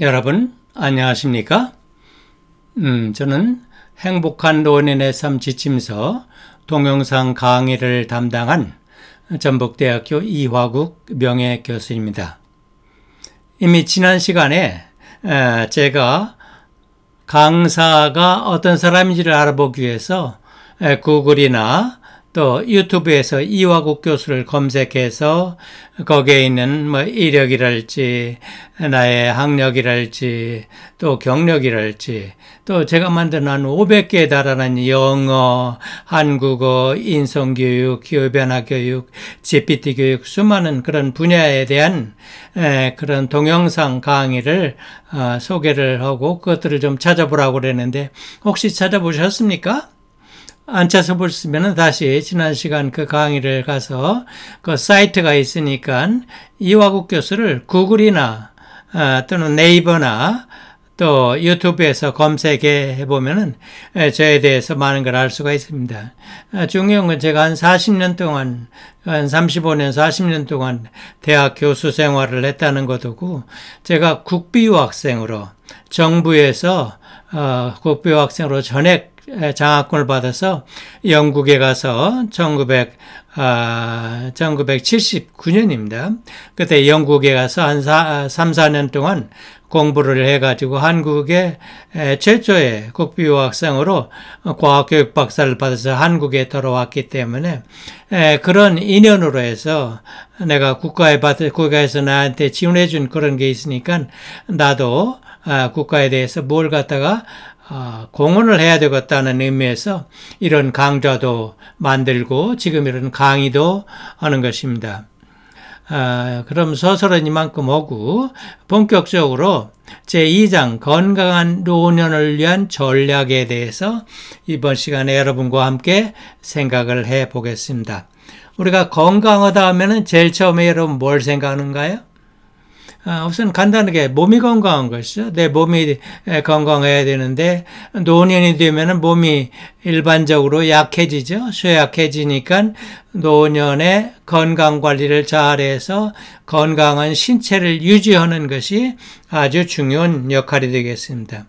여러분, 안녕하십니까? 음, 저는 행복한 노년의 삶 지침서 동영상 강의를 담당한 전북대학교 이화국 명예 교수입니다. 이미 지난 시간에 제가 강사가 어떤 사람인지를 알아보기 위해서 구글이나 또 유튜브에서 이화국 교수를 검색해서 거기에 있는 뭐 이력이랄지 나의 학력이랄지 또 경력이랄지 또 제가 만든 한 500개에 달하는 영어, 한국어, 인성교육, 기후변화 교육, GPT 교육 수많은 그런 분야에 대한 그런 동영상 강의를 어, 소개를 하고 그것들을 좀 찾아보라고 그랬는데 혹시 찾아보셨습니까? 안 찾아보셨으면 다시 지난 시간 그 강의를 가서 그 사이트가 있으니까 이화국 교수를 구글이나 어, 또는 네이버나 또 유튜브에서 검색해 보면은 저에 대해서 많은 걸 알 수가 있습니다. 어, 중요한 건 제가 한 40년 동안, 한 35년, 40년 동안 대학 교수 생활을 했다는 것이고, 제가 국비유학생으로 정부에서 어, 국비유학생으로 전액 장학금을 받아서 영국에 가서 1900, 아, 1979년입니다. 그때 영국에 가서 한 4, 3, 4년 동안 공부를 해가지고 한국의 최초의 국비 유학생으로 과학교육 박사를 받아서 한국에 돌아왔기 때문에 그런 인연으로 해서 내가 국가에 받, 국가에서 나한테 지원해준 그런 게 있으니까 나도 국가에 대해서 뭘 갖다가 어, 공헌을 해야 되겠다는 의미에서 이런 강좌도 만들고 지금 이런 강의도 하는 것입니다. 아, 그럼 서서는 이만큼 오고 본격적으로 제2장 건강한 노년을 위한 전략에 대해서 이번 시간에 여러분과 함께 생각을 해 보겠습니다. 우리가 건강하다 하면은 제일 처음에 여러분 뭘 생각하는가요? 아, 우선 간단하게 몸이 건강한 것이죠. 내 몸이 건강해야 되는데 노년이 되면 몸이 일반적으로 약해지죠. 쇠약해지니까 노년에 건강 관리를 잘해서 건강한 신체를 유지하는 것이 아주 중요한 역할이 되겠습니다.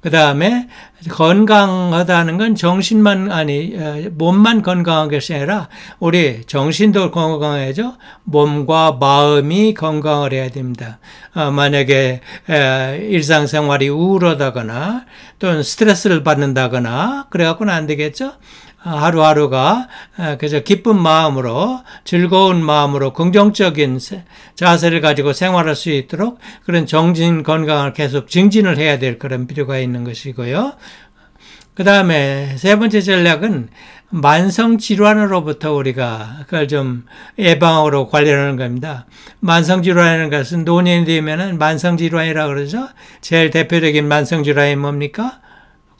그 다음에 건강하다는 건 정신만 아니 어, 몸만 건강한 것이 아니라 우리 정신도 건강해죠. 몸과 마음이 건강을 해야 됩니다. 어, 만약에 일상생활이 우울하다거나 또는 스트레스를 받는다거나 그래갖고는 안 되겠죠. 하루하루가 그저 기쁜 마음으로 즐거운 마음으로 긍정적인 자세를 가지고 생활할 수 있도록 그런 정신 건강을 계속 증진을 해야 될 그런 필요가 있는 것이고요. 그 다음에 세 번째 전략은 만성 질환으로부터 우리가 그걸 좀 예방으로 관리하는 겁니다. 만성 질환이라는 것은 노년이 되면은 만성 질환이라 그러죠. 제일 대표적인 만성 질환이 뭡니까?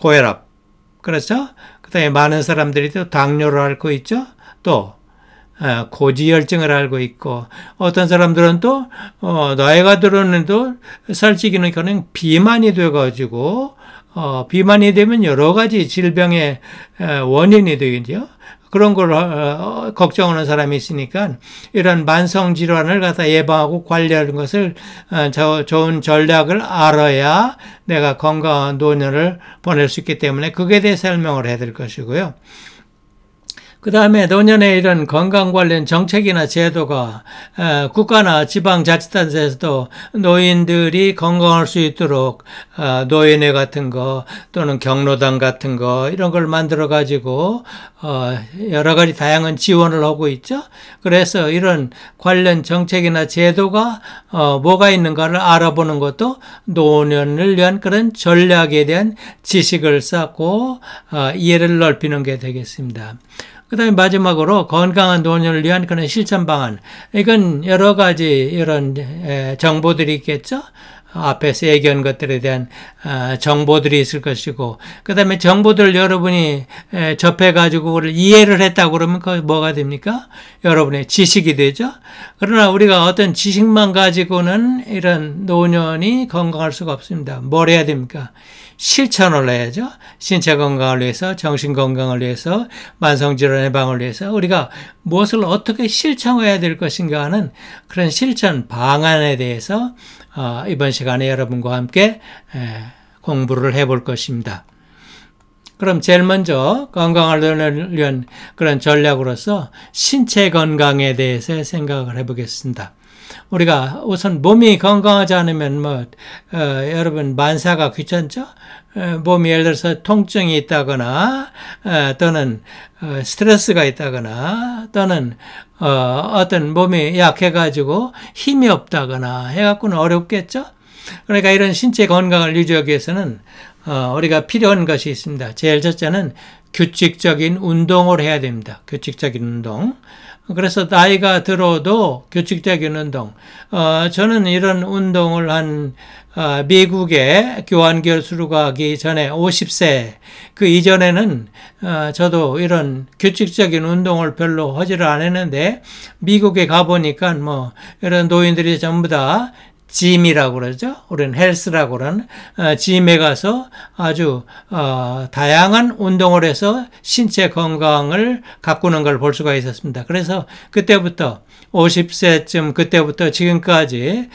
고혈압. 그렇죠? 그다음에 많은 사람들이 또 당뇨를 앓고 있죠. 또 어, 고지혈증을 앓고 있고 어떤 사람들은 또 어, 나이가 들었는데도 살찌기는 그냥 비만이 돼가지고 어, 비만이 되면 여러 가지 질병의 원인이 되겠죠. 그런 걸 어, 걱정하는 사람이 있으니까 이런 만성 질환을 갖다 예방하고 관리하는 것을 저, 좋은 전략을 알아야 내가 건강한 노년을 보낼 수 있기 때문에 그에 대해 설명을 해야 될 것이고요. 그 다음에 노년에 이런 건강 관련 정책이나 제도가 국가나 지방자치단체에서도 노인들이 건강할 수 있도록 어, 노인회 같은 거 또는 경로당 같은 거 이런 걸 만들어 가지고 어, 여러 가지 다양한 지원을 하고 있죠. 그래서 이런 관련 정책이나 제도가 어, 뭐가 있는가를 알아보는 것도 노년을 위한 그런 전략에 대한 지식을 쌓고 이해를 넓히는 게 되겠습니다. 그 다음에 마지막으로 건강한 노년을 위한 그런 실천 방안. 이건 여러 가지 이런 정보들이 있겠죠? 앞에서 얘기한 것들에 대한 아, 정보들이 있을 것이고, 그 다음에 정보들 여러분이 접해가지고 그걸 이해를 했다고 그러면 그 뭐가 됩니까? 여러분의 지식이 되죠? 그러나 우리가 어떤 지식만 가지고는 이런 노년이 건강할 수가 없습니다. 뭘 해야 됩니까? 실천을 해야죠. 신체 건강을 위해서, 정신 건강을 위해서, 만성 질환 예방을 위해서 우리가 무엇을 어떻게 실천해야 될 것인가 하는 그런 실천 방안에 대해서 어, 이번 시간에 여러분과 함께 공부를 해볼 것입니다. 그럼 제일 먼저 건강을 위한 그런 전략으로서 신체 건강에 대해서 생각을 해보겠습니다. 우리가 우선 몸이 건강하지 않으면 뭐 어, 여러분 만사가 귀찮죠? 어, 몸이 예를 들어서 통증이 있다거나 어, 또는 어, 스트레스가 있다거나 또는 어, 떤 몸이 약해가지고 힘이 없다거나 해갖고는 어렵겠죠? 그러니까 이런 신체 건강을 유지하기 위해서는 어, 우리가 필요한 것이 있습니다. 제일 첫째는 규칙적인 운동을 해야 됩니다. 규칙적인 운동. 그래서 나이가 들어도 규칙적인 운동. 어, 저는 이런 운동을 한 어, 미국에 교환 교수로 가기 전에 50세 그 이전에는 어, 저도 이런 규칙적인 운동을 별로 하지를 않았는데 미국에 가보니까 뭐 이런 노인들이 전부 다 짐이라고 그러죠. 우리는 헬스라고 그러는 어, 짐에 가서 아주 어, 다양한 운동을 해서 신체 건강을 가꾸는 걸 볼 수가 있었습니다. 그래서 그때부터 50세쯤 그때부터 지금까지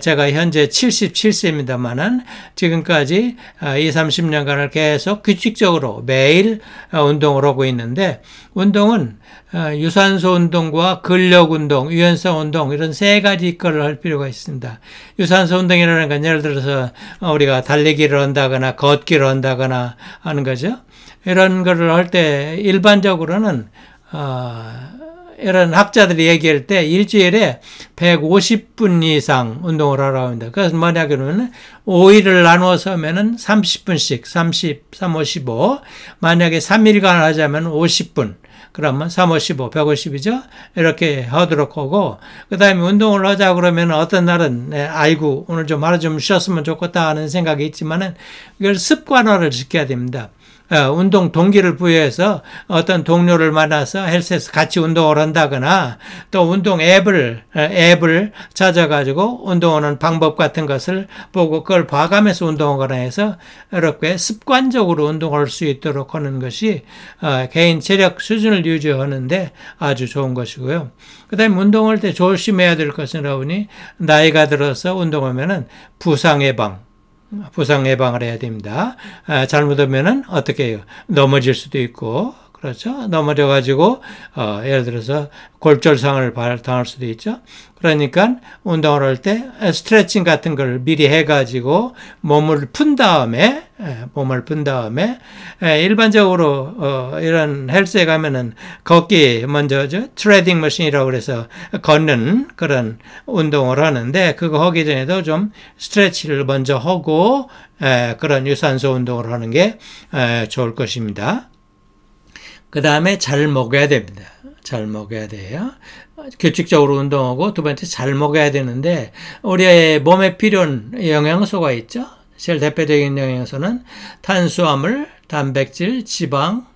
제가 현재 77세입니다만은 지금까지 2, 어, 30년간을 계속 규칙적으로 매일 어, 운동을 하고 있는데 운동은 어, 유산소 운동과 근력 운동, 유연성 운동 이런 세 가지 거를 할 필요가 있습니다. 유산소 운동이라는 건 예를 들어서 우리가 달리기를 한다거나 걷기를 한다거나 하는 거죠. 이런 거를 할 때 일반적으로는 어, 이런 학자들이 얘기할 때 일주일에 150분 이상 운동을 하라고 합니다. 그래서 만약에 는 5일을 나누어서 하면은 30분씩 30, 3, 55 만약에 3일간 하자면 50분 그러면 3, 55, 150이죠? 이렇게 하도록 하고, 그 다음에 운동을 하자 그러면 어떤 날은, 네, 아이고, 오늘 좀 하루 좀 쉬었으면 좋겠다 하는 생각이 있지만은, 이걸 습관화를 시켜야 됩니다. 어, 운동 동기를 부여해서 어떤 동료를 만나서 헬스에서 같이 운동을 한다거나 또 운동 앱을 어, 앱을 찾아가지고 운동하는 방법 같은 것을 보고 그걸 봐가면서 운동하거나 해서 이렇게 습관적으로 운동할 수 있도록 하는 것이 어, 개인 체력 수준을 유지하는데 아주 좋은 것이고요. 그다음에 운동할 때 조심해야 될 것은 라우니 나이가 들어서 운동하면은 부상 예방 부상 예방을 해야 됩니다. 아, 잘못하면은 어떻게 해요? 넘어질 수도 있고, 그렇죠? 넘어져 가지고 어, 예를 들어서 골절상을 당할 수도 있죠. 그러니까 운동을 할 때 스트레칭 같은 걸 미리 해가지고 몸을 푼 다음에 몸을 푼 다음에 일반적으로 어, 이런 헬스에 가면은 걷기 먼저 저 트레딩 머신이라고 그래서 걷는 그런 운동을 하는데 그거 하기 전에도 좀 스트레치를 먼저 하고 그런 유산소 운동을 하는 게 좋을 것입니다. 그 다음에 잘 먹어야 됩니다. 잘 먹어야 돼요. 규칙적으로 운동하고 두 번째 잘 먹어야 되는데 우리의 몸에 필요한 영양소가 있죠. 제일 대표적인 영양소는 탄수화물, 단백질, 지방,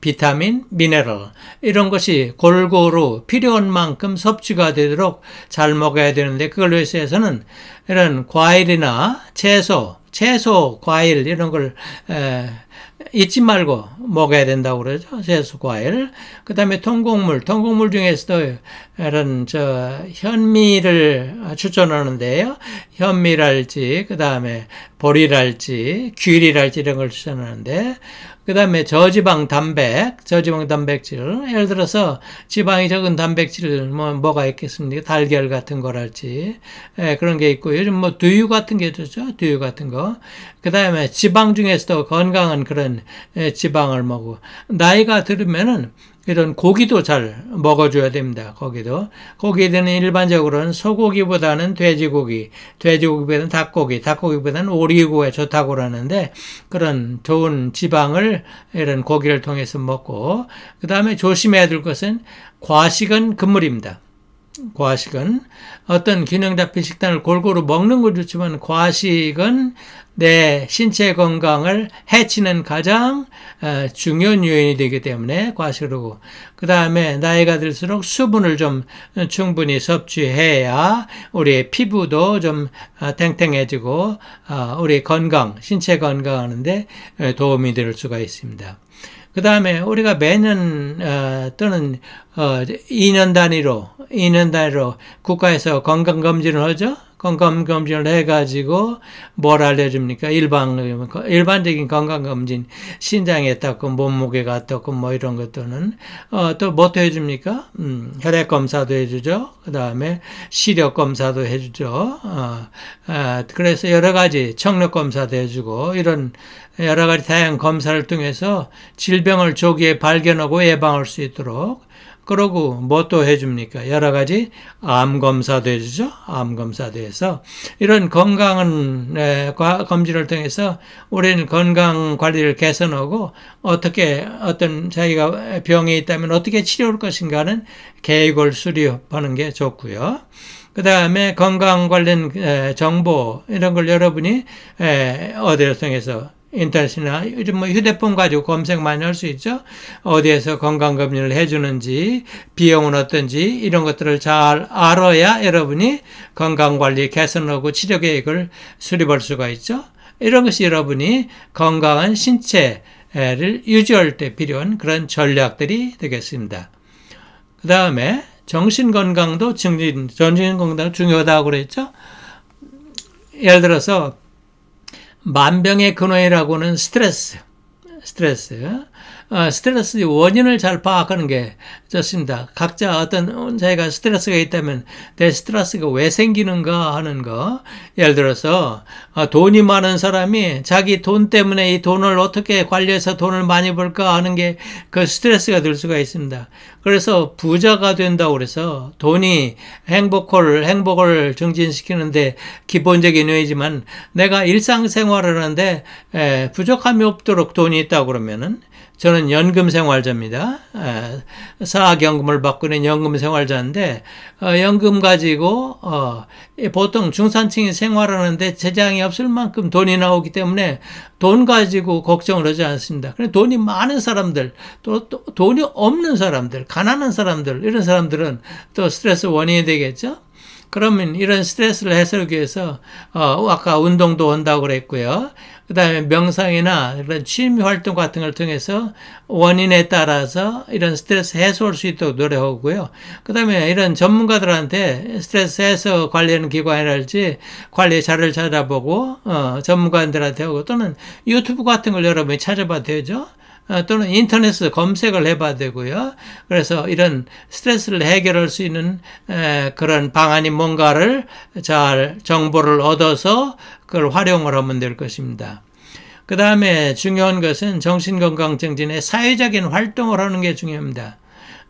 비타민, 미네랄 이런 것이 골고루 필요한 만큼 섭취가 되도록 잘 먹어야 되는데 그걸 위해서는 이런 과일이나 채소, 채소, 과일 이런 걸 에, 잊지 말고 먹어야 된다고 그러죠. 채소, 과일. 그 다음에 통곡물, 통곡물 중에서도 이런 저 현미를 추천하는데요. 현미랄지, 그 다음에 보리랄지, 귤이랄지 이런 걸 추천하는데, 그 다음에 저지방 단백, 저지방 단백질. 예를 들어서 지방이 적은 단백질, 뭐, 뭐가 있겠습니까? 달걀 같은 거랄지. 예, 그런 게 있고, 요즘 뭐 두유 같은 게 좋죠? 두유 같은 거. 그 다음에 지방 중에서도 건강한 그런 예, 지방을 먹고, 나이가 들으면은 이런 고기도 잘 먹어줘야 됩니다. 고기도. 고기들은 일반적으로는 소고기보다는 돼지고기, 돼지고기보다는 닭고기, 닭고기보다는 오리고기가 좋다고 그러는데 그런 좋은 지방을 이런 고기를 통해서 먹고 그 다음에 조심해야 될 것은 과식은 금물입니다. 과식은 어떤 균형 잡힌 식단을 골고루 먹는 건 좋지만 과식은 내 신체 건강을 해치는 가장 어, 중요한 요인이 되기 때문에 과식을 하고 그 다음에 나이가 들수록 수분을 좀 충분히 섭취해야 우리의 피부도 좀 어, 탱탱해지고 어, 우리 건강, 신체 건강하는데 도움이 될 수가 있습니다. 그 다음에 우리가 매년 또는 2년 단위로 2년 단위로 국가에서 건강 검진을 하죠. 건강검진을 해가지고 뭘 알려줍니까? 일반, 일반적인 건강검진, 신장이 어떻고, 몸무게가 어떻고, 뭐 이런 것들은, 어, 또 뭐도 해줍니까? 음, 혈액검사도 해주죠. 그 다음에 시력검사도 해주죠. 어, 어, 그래서 여러 가지 청력검사도 해주고, 이런 여러 가지 다양한 검사를 통해서 질병을 조기에 발견하고 예방할 수 있도록 그러고 뭐 또 해줍니까? 여러 가지 암 검사도 해주죠. 암 검사도 해서 이런 건강한 검진을 통해서 우리는 건강 관리를 개선하고 어떻게 어떤 자기가 병이 있다면 어떻게 치료할 것인가는 계획을 수립하는 게 좋고요. 그 다음에 건강 관련 정보 이런 걸 여러분이 어디를 통해서 인터넷이나 요즘 뭐 휴대폰 가지고 검색 많이 할수 있죠. 어디에서 건강검진을 해주는지, 비용은 어떤지, 이런 것들을 잘 알아야 여러분이 건강관리 개선하고 치료 계획을 수립할 수가 있죠. 이런 것이 여러분이 건강한 신체를 유지할 때 필요한 그런 전략들이 되겠습니다. 그 다음에 정신건강도 정신건강 중요하다고 그랬죠. 예를 들어서 만병의 근원이라고는 스트레스, 스트레스. 어, 스트레스 원인을 잘 파악하는 게 좋습니다. 각자 어떤 자기가 스트레스가 있다면 내 스트레스가 왜 생기는가 하는 거. 예를 들어서 어, 돈이 많은 사람이 자기 돈 때문에 이 돈을 어떻게 관리해서 돈을 많이 벌까 하는 게 그 스트레스가 될 수가 있습니다. 그래서 부자가 된다고 그래서 돈이 행복을 행복을 증진시키는데 기본적인 요이지만 내가 일상생활을 하는데 부족함이 없도록 돈이 있다고 그러면은 저는 연금 생활자입니다. 사학연금을 받고 있는 연금 생활자인데 어, 연금 가지고 어, 보통 중산층이 생활하는데 재장이 없을 만큼 돈이 나오기 때문에 돈 가지고 걱정을 하지 않습니다. 돈이 많은 사람들, 또, 또 돈이 없는 사람들, 가난한 사람들 이런 사람들은 또 스트레스 원인이 되겠죠. 그러면 이런 스트레스를 해소하기 위해서 어, 아까 운동도 한다고 그랬고요. 그 다음에 명상이나 이런 취미 활동 같은 걸 통해서 원인에 따라서 이런 스트레스 해소할 수 있도록 노력하고요. 그 다음에 이런 전문가들한테 스트레스 해소 관리하는 기관이랄지 관리 자료를 찾아보고 어, 전문가들한테 하고 또는 유튜브 같은 걸 여러분이 찾아봐도 되죠. 어, 또는 인터넷에 검색을 해봐야 되고요. 그래서 이런 스트레스를 해결할 수 있는 그런 방안이 뭔가를 잘 정보를 얻어서 그걸 활용을 하면 될 것입니다. 그 다음에 중요한 것은 정신건강 증진에 사회적인 활동을 하는 게 중요합니다.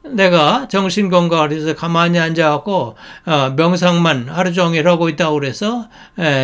내가 정신건강을 위해서 가만히 앉아갖고 어, 명상만 하루 종일 하고 있다고 그래서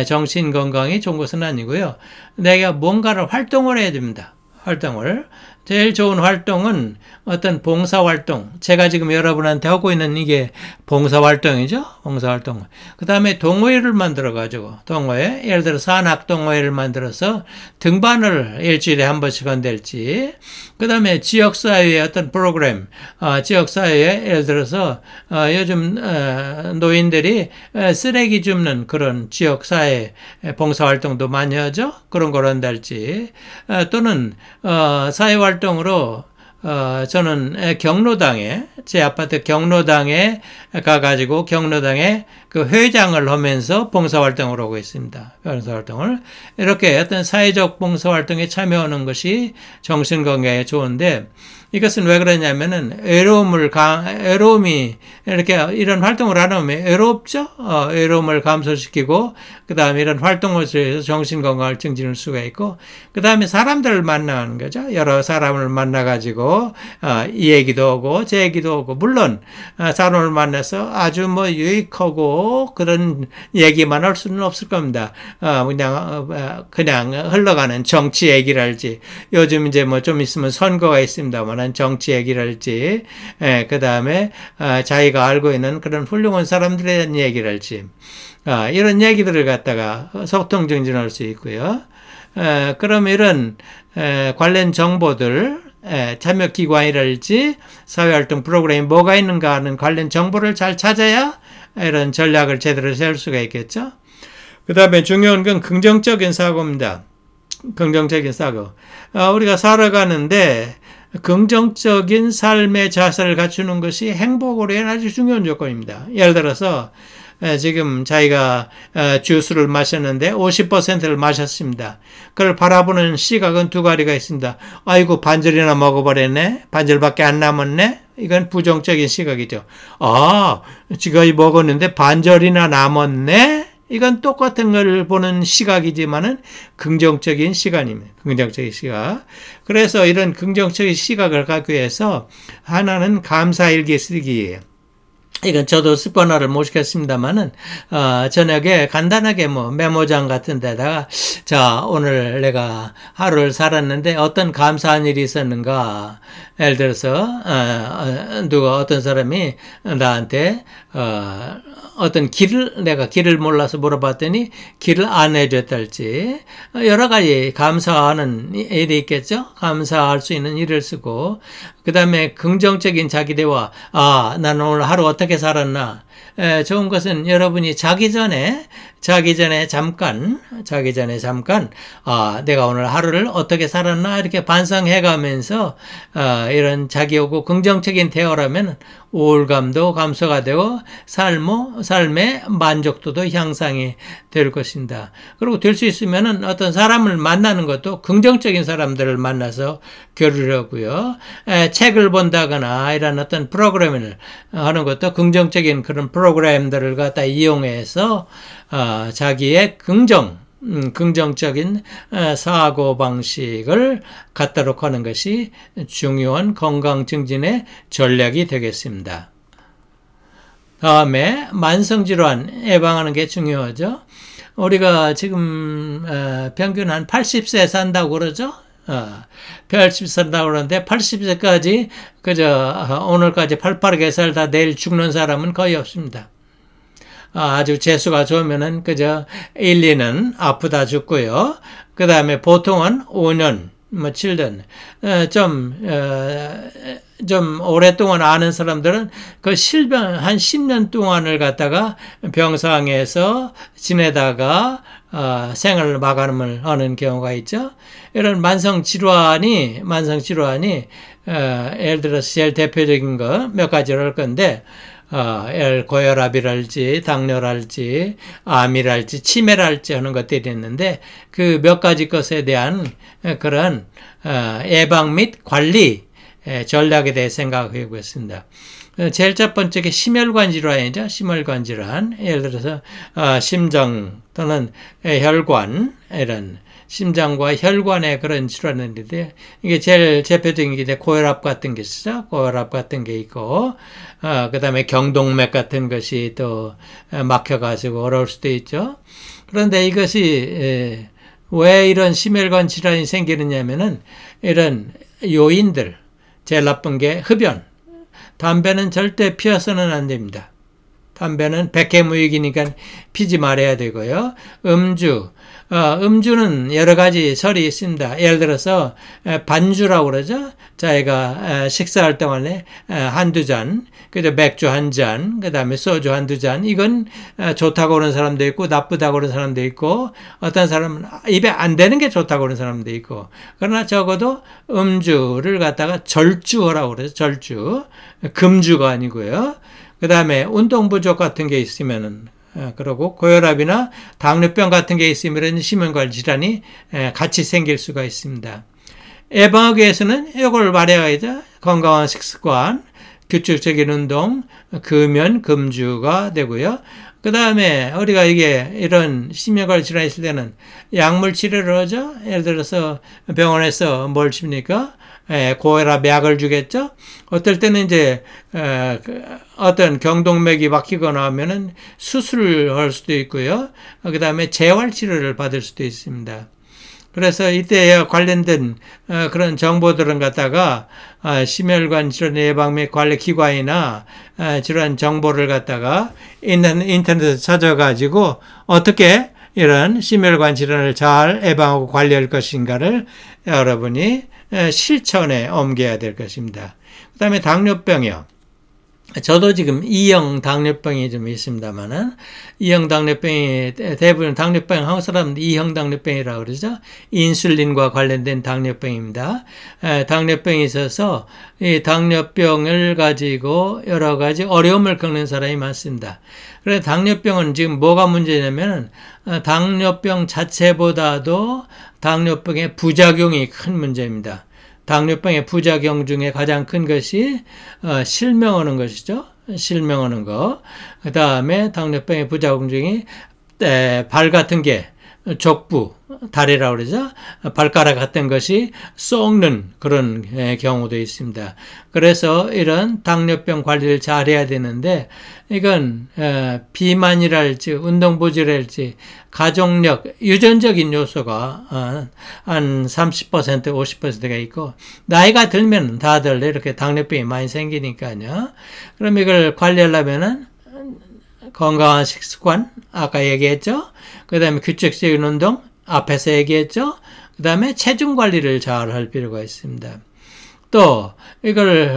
정신건강이 좋은 것은 아니고요. 내가 뭔가를 활동을 해야 됩니다. 활동을. 제일 좋은 활동은 어떤 봉사활동. 제가 지금 여러분한테 하고 있는 이게 봉사활동이죠. 봉사활동. 그 다음에 동호회를 만들어가지고, 동호회. 예를 들어 산악동호회를 만들어서 등반을 일주일에 한 번씩 한댈지, 그 다음에 지역사회의 어떤 프로그램, 어, 지역사회에 예를 들어서 어, 요즘 어, 노인들이 쓰레기 줍는 그런 지역사회 봉사활동도 많이 하죠. 그런 걸 한달지, 어, 또는 어, 사회활동 으로 어, 저는 경로당에, 제 아파트 경로당에 가가지고 경로당에 그 회장을 하면서 봉사활동을 하고 있습니다. 봉사활동을. 이렇게 어떤 사회적 봉사활동에 참여하는 것이 정신건강에 좋은데, 이것은 왜 그러냐면은 외로움을 강, 외로움이 이렇게 이런 활동을 안 하면 외롭죠? 어, 외로움을 감소시키고 그 다음에 이런 활동을 통해서 정신 건강을 증진할 수가 있고 그 다음에 사람들을 만나는 거죠. 여러 사람을 만나 가지고 어, 이 얘기도 하고 제 얘기도 하고 물론 어, 사람을 만나서 아주 뭐 유익하고 그런 얘기만 할 수는 없을 겁니다. 어, 그냥 어, 어, 그냥 흘러가는 정치 얘기를 할지 요즘 이제 뭐 좀 있으면 선거가 있습니다만 관한 정치 얘기를 할지, 예, 그 다음에 어, 자기가 알고 있는 그런 훌륭한 사람들에 대한 얘기를 할지, 어, 이런 얘기들을 갖다가 소통 정진할 수 있고요. 어, 그럼 이런 관련 정보들 참여기관이랄지 사회활동 프로그램이 뭐가 있는가 하는 관련 정보를 잘 찾아야 이런 전략을 제대로 세울 수가 있겠죠. 그 다음에 중요한 건 긍정적인 사고입니다. 긍정적인 사고. 우리가 살아가는데 긍정적인 삶의 자세를 갖추는 것이 행복으로 인 아주 중요한 조건입니다. 예를 들어서 지금 자기가 주스를 마셨는데 50%를 마셨습니다. 그걸 바라보는 시각은 두 가지가 있습니다. 아이고 반절이나 먹어버렸네. 반절밖에 안 남았네. 이건 부정적인 시각이죠. 아, 지금 먹었는데 반절이나 남았네. 이건 똑같은 걸 보는 시각이지만은 긍정적인 시간입니다. 긍정적인 시각. 그래서 이런 긍정적인 시각을 갖기 위해서 하나는 감사일기 쓰기예요. 이건 저도 습관화를 못 시켰습니다만은 어, 저녁에 간단하게 뭐 메모장 같은 데다가 자 오늘 내가 하루를 살았는데 어떤 감사한 일이 있었는가 예를 들어서 어, 어, 누가 어떤 사람이 나한테 어, 어떤 길을 내가 길을 몰라서 물어봤더니 길을 안내해줬달지 여러 가지 감사하는 일이 있겠죠. 감사할 수 있는 일을 쓰고 그 다음에 긍정적인 자기 대화. 아 나는 오늘 하루 어떻게 살았나. 에, 좋은 것은 여러분이 자기 전에 자기 전에 잠깐, 자기 전에 잠깐, 아, 내가 오늘 하루를 어떻게 살았나 이렇게 반성해 가면서, 아, 이런 자기하고 긍정적인 대화라면 우울감도 감소가 되고, 삶의, 삶의 만족도도 향상이 될 것입니다. 그리고 될 수 있으면은 어떤 사람을 만나는 것도 긍정적인 사람들을 만나서 교류하고요. 에, 책을 본다거나 이런 어떤 프로그램을 하는 것도 긍정적인 그런 프로그램들을 갖다 이용해서 어, 자기의 긍정, 음, 긍정적인 어, 사고 방식을 갖도록 하는 것이 중요한 건강 증진의 전략이 되겠습니다. 다음에 만성질환 예방하는 게 중요하죠. 우리가 지금 어, 평균 한 80세 산다고 그러죠. 80세 산다고 그러는데 80세까지 그저 오늘까지 팔팔하게 살다 내일 죽는 사람은 거의 없습니다. 아, 아주 재수가 좋으면은 그저 1, 2는 아프다 죽고요. 그 다음에 보통은 5년, 뭐 7년, 어, 좀, 어, 좀 오랫동안 아는 사람들은 그 실병 한 10년 동안을 갖다가 병상에서 지내다가 어, 생을 마감을 하는 경우가 있죠. 이런 만성 질환이 만성 질환이 어, 예를 들어서 제일 대표적인 거 몇 가지를 할 건데 어, 고혈압이랄지 당뇨랄지 암이랄지 치매랄지 하는 것들이 있는데 그 몇 가지 것에 대한 그런 어, 예방 및 관리 전략에 대해 생각해 보겠습니다. 어, 제일 첫 번째 게 심혈관 질환이죠. 심혈관 질환. 예를 들어서 어, 심장 또는 혈관 이런 심장과 혈관의 그런 질환인데 이게 제일 대표적인 게 고혈압 같은 게 있죠. 고혈압 같은 게 있고 어, 그다음에 경동맥 같은 것이 또 막혀가지고 어려울 수도 있죠. 그런데 이것이 왜 이런 심혈관 질환이 생기느냐면은 이런 요인들 제일 나쁜 게 흡연. 담배는 절대 피워서는 안 됩니다. 담배는 백해무익이니까 피지 말아야 되고요. 음주, 어, 음주는 여러 가지 설이 있습니다. 예를 들어서 반주라고 그러죠. 자기가 식사할 동안에 한두 잔, 그죠 맥주 한 잔, 그 다음에 소주 한두 잔. 이건 좋다고 그러는 사람도 있고 나쁘다고 그러는 사람도 있고 어떤 사람은 입에 안 되는 게 좋다고 그러는 사람도 있고 그러나 적어도 음주를 갖다가 절주하라고 그러죠. 절주. 금주가 아니고요. 그 다음에 운동 부족 같은 게 있으면은 예, 그리고 고혈압이나 당뇨병 같은 게 있으면 심혈관 질환이 예, 같이 생길 수가 있습니다. 예방하기 위해서는 이걸 말해야죠. 건강한 식습관, 규칙적인 운동, 금연, 금주가 되고요. 그 다음에 우리가 이게 이런 심혈관 질환이 있을 때는 약물 치료를 하죠. 예를 들어서 병원에서 뭘 칩니까? 예, 고혈압 약을 주겠죠. 어떨 때는 이제 그 어떤 경동맥이 막히거나 하면은 수술을 할 수도 있고요. 그 다음에 재활 치료를 받을 수도 있습니다. 그래서 이때 관련된 어, 그런 정보들은 갖다가 아, 심혈관 질환 예방 및 관리 기관이나 아, 질환 정보를 갖다가 인터넷에 찾아가지고 어떻게 이런 심혈관 질환을 잘 예방하고 관리할 것인가를 여러분이 실천에 옮겨야 될 것입니다. 그 다음에 당뇨병이요. 저도 지금 2형 당뇨병이 좀 있습니다만은 2형 당뇨병이 대부분 당뇨병 한국 사람들 2형 당뇨병이라고 그러죠. 인슐린과 관련된 당뇨병입니다. 당뇨병이 있어서 이 당뇨병을 가지고 여러 가지 어려움을 겪는 사람이 많습니다. 그래서 당뇨병은 지금 뭐가 문제냐면 어, 당뇨병 자체보다도 당뇨병의 부작용이 큰 문제입니다. 당뇨병의 부작용 중에 가장 큰 것이 어, 실명하는 것이죠. 실명하는 거. 그 다음에 당뇨병의 부작용 중에 발 같은 게 족부, 다리라고 그러죠. 발가락 같은 것이 썩는 그런 경우도 있습니다. 그래서 이런 당뇨병 관리를 잘 해야 되는데 이건 비만이랄지 운동부지랄지 가족력, 유전적인 요소가 어, 한30% 50%가 있고 나이가 들면 다들 이렇게 당뇨병이 많이 생기니까요. 그럼 이걸 관리하려면은 건강한 식습관 아까 얘기했죠. 그 다음에 규칙적인 운동 앞에서 얘기했죠. 그 다음에 체중 관리를 잘 할 필요가 있습니다. 또 이걸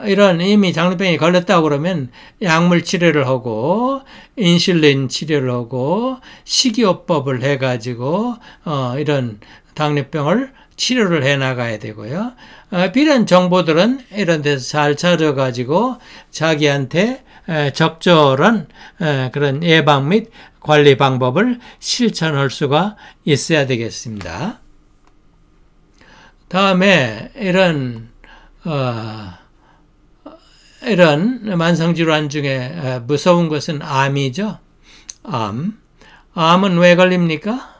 어, 이런 이미 장르병이 걸렸다고 그러면 약물 치료를 하고 인슐린 치료를 하고 식이요법을 해가지고 어, 이런 당뇨병을 치료를 해 나가야 되고요. 어, 이런 정보들은 이런 데서 잘 찾아가지고 자기한테 적절한 그런 예방 및 관리 방법을 실천할 수가 있어야 되겠습니다. 다음에 이런 어, 이런 만성질환 중에 무서운 것은 암이죠. 암. 암은 왜 걸립니까?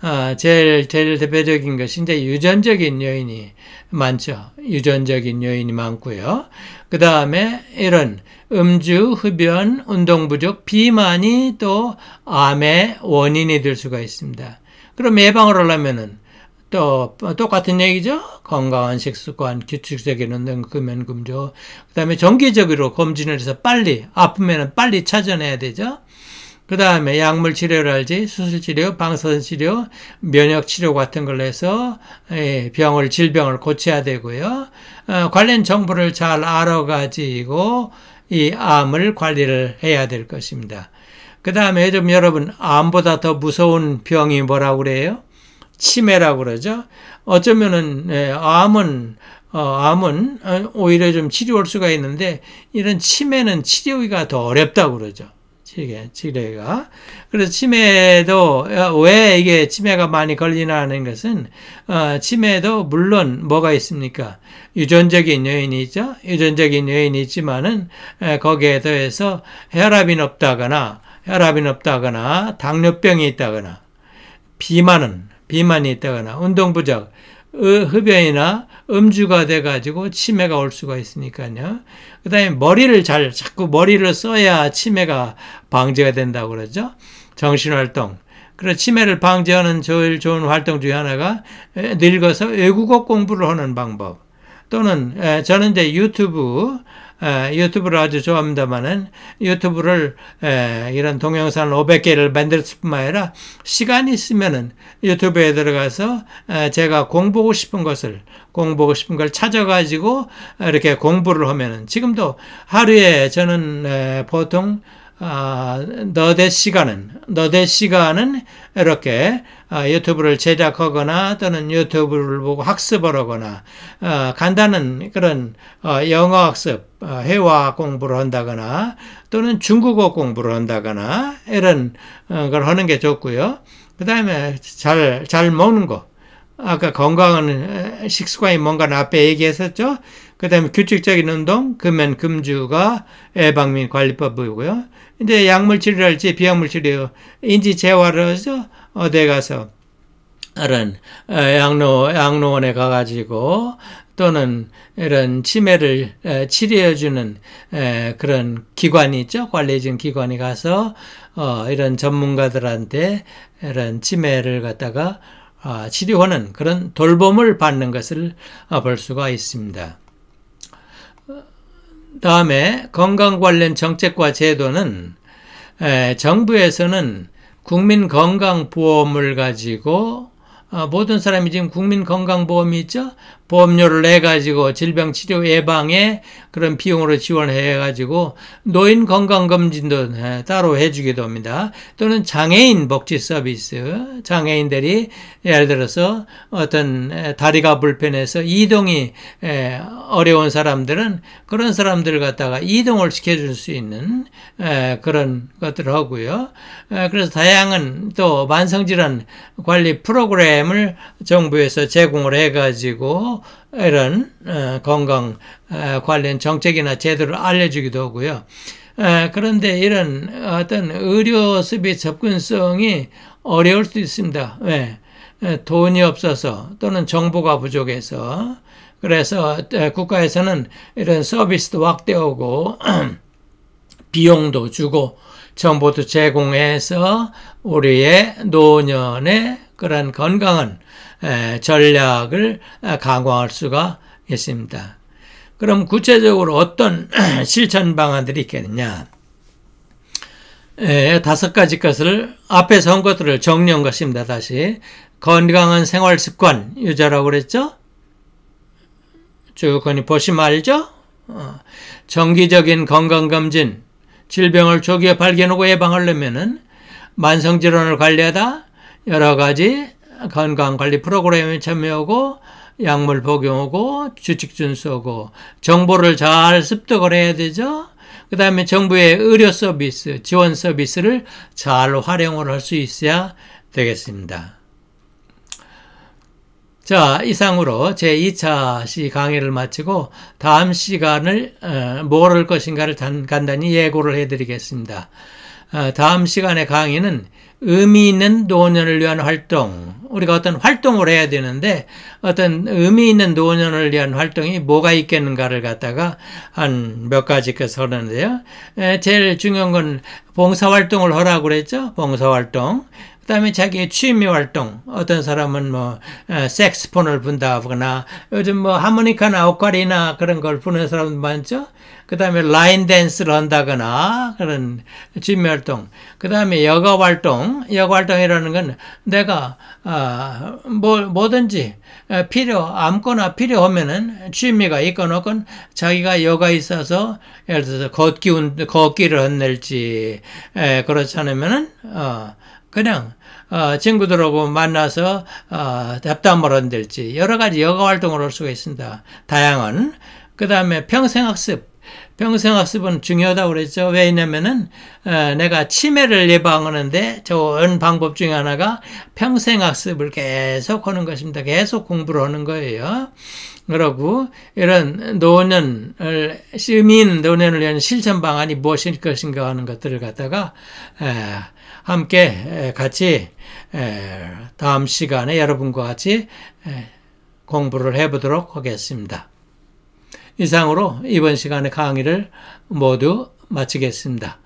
아, 제일, 제일 대표적인 것이 이제 유전적인 요인이 많죠. 유전적인 요인이 많고요. 그 다음에 이런 음주, 흡연, 운동 부족, 비만이 또 암의 원인이 될 수가 있습니다. 그럼 예방을 하려면은 또 똑같은 얘기죠. 건강한 식습관, 규칙적인 운동, 금연, 금조. 그 다음에 정기적으로 검진을 해서 빨리 아프면 빨리 찾아내야 되죠. 그 다음에 약물 치료를 할지 수술 치료, 방사선 치료, 면역 치료 같은 걸 해서 예, 병을, 질병을 고쳐야 되고요. 어, 관련 정보를 잘 알아가지고 이 암을 관리를 해야 될 것입니다. 그 다음에 좀 여러분 암보다 더 무서운 병이 뭐라고 그래요? 치매라고 그러죠. 어쩌면은 예, 암은 어, 암은 어, 오히려 좀 치료할 수가 있는데 이런 치매는 치료가 더 어렵다고 그러죠. 치매, 치매가. 그래서 치매도, 왜 이게 치매가 많이 걸리나는 것은, 어, 치매도 물론 뭐가 있습니까? 유전적인 요인이 있죠? 유전적인 요인이 있지만은, 에, 거기에 더해서 혈압이 높다거나, 혈압이 높다거나, 당뇨병이 있다거나, 비만은, 비만이 있다거나, 운동 부족, 흡연이나 음주가 돼가지고 치매가 올 수가 있으니까요. 그 다음에 머리를 잘, 자꾸 머리를 써야 치매가 방지가 된다고 그러죠. 정신활동. 그래 치매를 방지하는 제일 좋은 활동 중에 하나가 늙어서 외국어 공부를 하는 방법. 또는 저는 이제 유튜브 유튜브를 아주 좋아합니다만은 유튜브를 이런 동영상 500개를 만들 뿐만 아니라 시간이 있으면은 유튜브에 들어가서 제가 공부하고 싶은 것을 공부하고 싶은 걸 찾아가지고 이렇게 공부를 하면은 지금도 하루에 저는 보통 아, 너댓 시간은 너댓 시간은 이렇게 아, 유튜브를 제작하거나 또는 유튜브를 보고 학습을 하거나 아, 간단한 그런 어, 영어 학습, 어, 회화 공부를 한다거나 또는 중국어 공부를 한다거나 이런 어, 걸 하는 게 좋고요. 그 다음에 잘, 잘 먹는 거. 아까 건강한 식습관이 뭔가 앞에 얘기했었죠. 그 다음에 규칙적인 운동, 금연, 금주가 예방 및 관리법이고요. 이제 약물 치료할지 비약물 치료, 인지 재활을 해서 어디 가서 이런 양로, 양로원에 가가지고 또는 이런 치매를 치료해주는 그런 기관이 있죠. 관리해준 기관이 가서 어, 이런 전문가들한테 이런 치매를 갖다가 아, 치료하는 그런 돌봄을 받는 것을 어, 볼 수가 있습니다. 다음에 건강 관련 정책과 제도는 정부에서는 국민 건강보험을 가지고 어, 모든 사람이 지금 국민건강보험이 있죠? 보험료를 내 가지고 질병 치료 예방에 그런 비용으로 지원해 가지고 노인 건강 검진도 따로 해주기도 합니다. 또는 장애인 복지 서비스 장애인들이 예를 들어서 어떤 다리가 불편해서 이동이 어려운 사람들은 그런 사람들 갖다가 이동을 시켜줄 수 있는 그런 것들을 하고요. 그래서 다양한 또 만성질환 관리 프로그램 을 정부에서 제공을 해가지고 이런 어, 건강 어, 관련 정책이나 제도를 알려주기도 하고요. 어, 그런데 이런 어떤 의료 수비 접근성이 어려울 수 있습니다. 왜? 돈이 없어서 또는 정보가 부족해서 그래서 국가에서는 이런 서비스도 확대하고 비용도 주고 정보도 제공해서 우리의 노년의 그런 건강한 전략을 강화할 수가 있습니다. 그럼 구체적으로 어떤 실천 방안들이 있겠느냐? 다섯 가지 것을 앞에서 한 것들을 정리한 것입니다. 다시 건강한 생활 습관 유지라고 그랬죠? 쭉 보시면 알죠? 어, 정기적인 건강검진, 질병을 조기에 발견하고 예방하려면은 만성질환을 관리하다 여러 가지 건강관리 프로그램에 참여하고 약물 복용하고 규칙 준수하고 정보를 잘 습득을 해야 되죠. 그 다음에 정부의 의료 서비스, 지원 서비스를 잘 활용을 할 수 있어야 되겠습니다. 자, 이상으로 제 2차 시 강의를 마치고 다음 시간을 어, 뭘할 것인가를 간단히 예고를 해드리겠습니다. 어, 다음 시간의 강의는 의미 있는 노년을 위한 활동, 우리가 어떤 활동을 해야 되는데 어떤 의미 있는 노년을 위한 활동이 뭐가 있겠는가를 갖다가 한 몇 가지 그 하는데요. 제일 중요한 건 봉사활동을 하라고 그랬죠. 봉사활동. 그다음에 자기의 취미 활동 어떤 사람은 뭐 색스폰을 분다거나 요즘 뭐 하모니카나 오카리나 그런 걸 부는 사람 많죠. 그다음에 라인 댄스를 한다거나 그런 취미 활동. 그다음에 여가 활동. 여가 활동이라는 건 내가 아 뭐 뭐든지 필요 아무거나 필요하면은 취미가 있건 없건 자기가 여가 있어서 예를 들어서 걷기 걷기를 한낼지 그렇지 않으면은 어 그냥 어, 친구들하고 만나서 어, 잡담을 한들지 여러 가지 여가 활동을 할 수가 있습니다. 다양한 그 다음에 평생학습 평생학습은 중요하다고 그랬죠. 왜냐면은 어, 내가 치매를 예방하는데 좋은 방법 중에 하나가 평생학습을 계속 하는 것입니다. 계속 공부를 하는 거예요. 그러고 이런 노년을 시민 노년을 위한 실천 방안이 무엇일 것인가 하는 것들을 갖다가 함께 같이 다음 시간에 여러분과 같이 공부를 해보도록 하겠습니다. 이상으로 이번 시간의 강의를 모두 마치겠습니다.